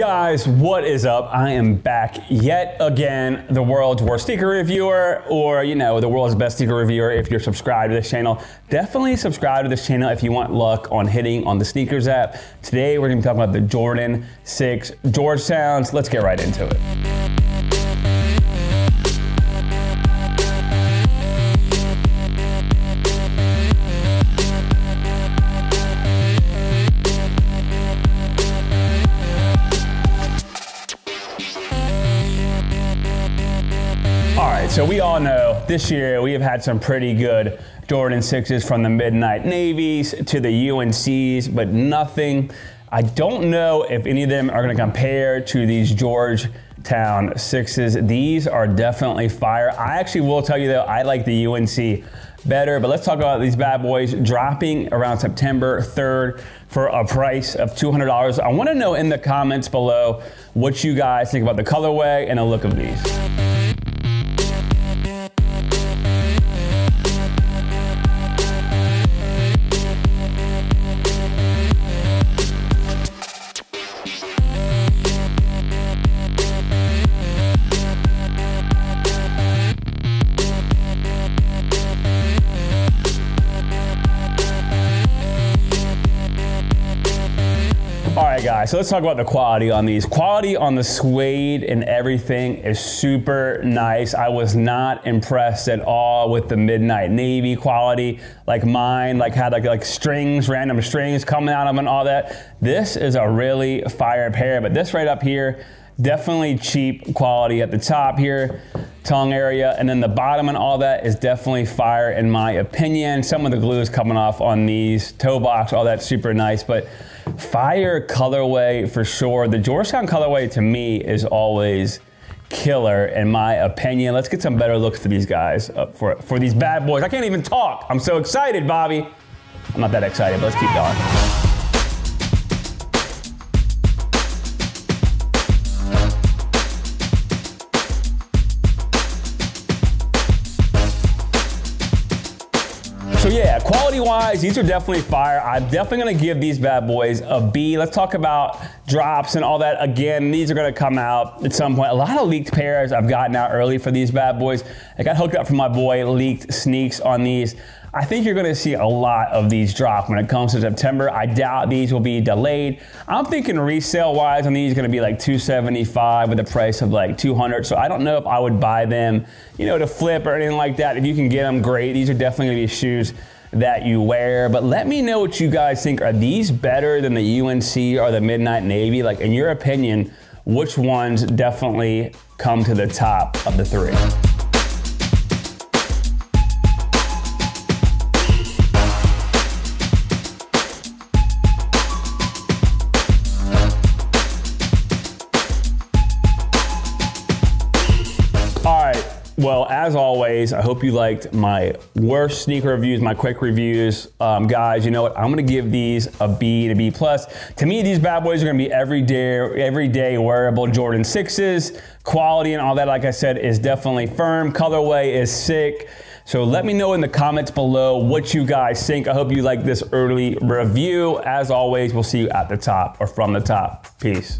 Guys, what is up? I am back yet again, the world's worst sneaker reviewer, or you know, the world's best sneaker reviewer if you're subscribed to this channel. Definitely subscribe to this channel if you want luck on hitting on the sneakers app. Today, we're gonna be talking about the Jordan 6 Georgetowns. Let's get right into it. So we all know this year we have had some pretty good Jordan 6s from the Midnight Navies to the UNCs, but nothing. I don't know if any of them are going to compare to these Georgetown 6s. These are definitely fire. I actually will tell you though, I like the UNC better, but let's talk about these bad boys dropping around September 3rd for a price of $200. I want to know in the comments below what you guys think about the colorway and the look of these. Right, guys, so let's talk about the quality on these. Quality on the suede and everything is super nice. I was not impressed at all with the Midnight Navy quality. Like mine, like had like, like strings, random strings coming out of them and all that. This is a really fire pair, but this right up here, definitely cheap quality at the top here tongue area and then the bottom and all that is definitely fire in my opinion some of the glue is coming off on these toe box all that super nice but Fire colorway for sure. The Georgetown colorway to me is always killer in my opinion. Let's get some better looks for these guys, uh, for, for these bad boys. I can't even talk. I'm so excited, Bobby. I'm not that excited, but let's keep going. Yeah, quality wise, these are definitely fire. I'm definitely gonna give these bad boys a B. Let's talk about drops and all that. Again, these are gonna come out at some point. A lot of leaked pairs I've gotten out early for these bad boys. I got hooked up from my boy Leaked Sneaks on these. I think you're gonna see a lot of these drop when it comes to September. I doubt these will be delayed. I'm thinking resale wise on these gonna be like 275 with a price of like 200. So I don't know if I would buy them, you know, to flip or anything like that. If you can get them, great. These are definitely gonna be shoes that you wear. But let me know what you guys think. Are these better than the UNC or the Midnight Navy? Like, in your opinion, which ones definitely come to the top of the three? Well, as always, I hope you liked my worst sneaker reviews, my quick reviews. Um, guys, you know what? I'm gonna give these a B to B plus. To me, these bad boys are gonna be everyday, everyday wearable Jordan 6s. Quality and all that, like I said, is definitely firm. Colorway is sick. So let me know in the comments below what you guys think. I hope you like this early review. As always, we'll see you at the top or from the top. Peace.